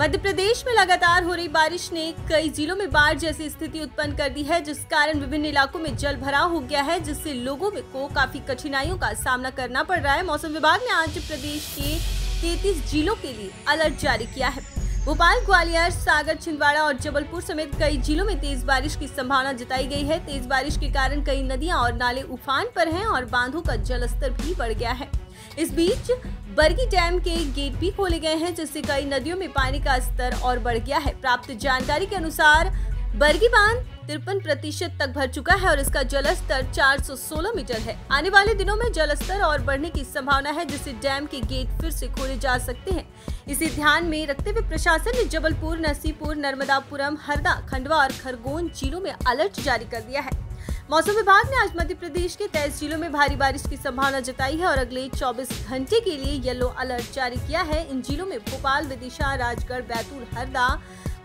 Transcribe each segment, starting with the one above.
मध्य प्रदेश में लगातार हो रही बारिश ने कई जिलों में बाढ़ जैसी स्थिति उत्पन्न कर दी है, जिस कारण विभिन्न इलाकों में जल भराव हो गया है, जिससे लोगों को काफ़ी कठिनाइयों का सामना करना पड़ रहा है। मौसम विभाग ने आज प्रदेश के तैतीस जिलों के लिए अलर्ट जारी किया है। भोपाल, ग्वालियर, सागर, छिंदवाड़ा और जबलपुर समेत कई जिलों में तेज बारिश की संभावना जताई गई है। तेज बारिश के कारण कई नदियाँ और नाले उफान पर हैं और बांधों का जलस्तर भी बढ़ गया है। इस बीच बरगी डैम के गेट भी खोले गए हैं, जिससे कई नदियों में पानी का स्तर और बढ़ गया है। प्राप्त जानकारी के अनुसार बरगी बाँध तिरपन प्रतिशत तक भर चुका है और इसका जलस्तर 416 मीटर है। आने वाले दिनों में जलस्तर और बढ़ने की संभावना है, जिससे डैम के गेट फिर से खोले जा सकते हैं। इसे ध्यान में रखते हुए प्रशासन ने जबलपुर, नसीपुर, नर्मदापुरम, हरदा, खंडवा और खरगोन जिलों में अलर्ट जारी कर दिया है। मौसम विभाग ने आज मध्य प्रदेश के तेईस जिलों में भारी बारिश की संभावना जताई है और अगले 24 घंटे के लिए येलो अलर्ट जारी किया है। इन जिलों में भोपाल, विदिशा, राजगढ़, बैतूल, हरदा,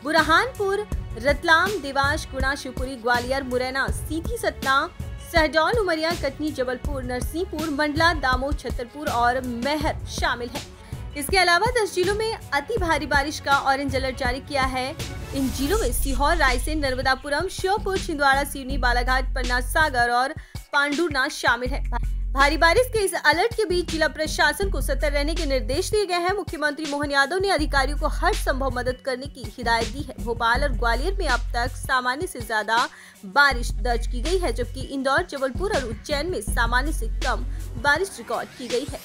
बुरहानपुर, रतलाम, देवास गुणा शिवपुरी, ग्वालियर, मुरैना, सीधी सतना, सहडौल, उमरिया, कटनी, जबलपुर, नरसिंहपुर, मंडला, दामोह, छतरपुर और मेहर शामिल है। इसके अलावा दस जिलों में अति भारी बारिश का ऑरेंज अलर्ट जारी किया है। इन जिलों में सीहोर, रायसेन, नर्मदापुरम, श्योपुर, छिंदवाड़ा, सिवनी, बालाघाट, पन्ना सागर और पांडुरनाथ शामिल है। भारी बारिश के इस अलर्ट के बीच जिला प्रशासन को सतर्क रहने के निर्देश दिए गए हैं। मुख्यमंत्री मोहन यादव ने अधिकारियों को हर संभव मदद करने की हिदायत दी है। भोपाल और ग्वालियर में अब तक सामान्य से ज़्यादा बारिश दर्ज की गई है, जबकि इंदौर, जबलपुर और उज्जैन में सामान्य से कम बारिश रिकॉर्ड की गई है।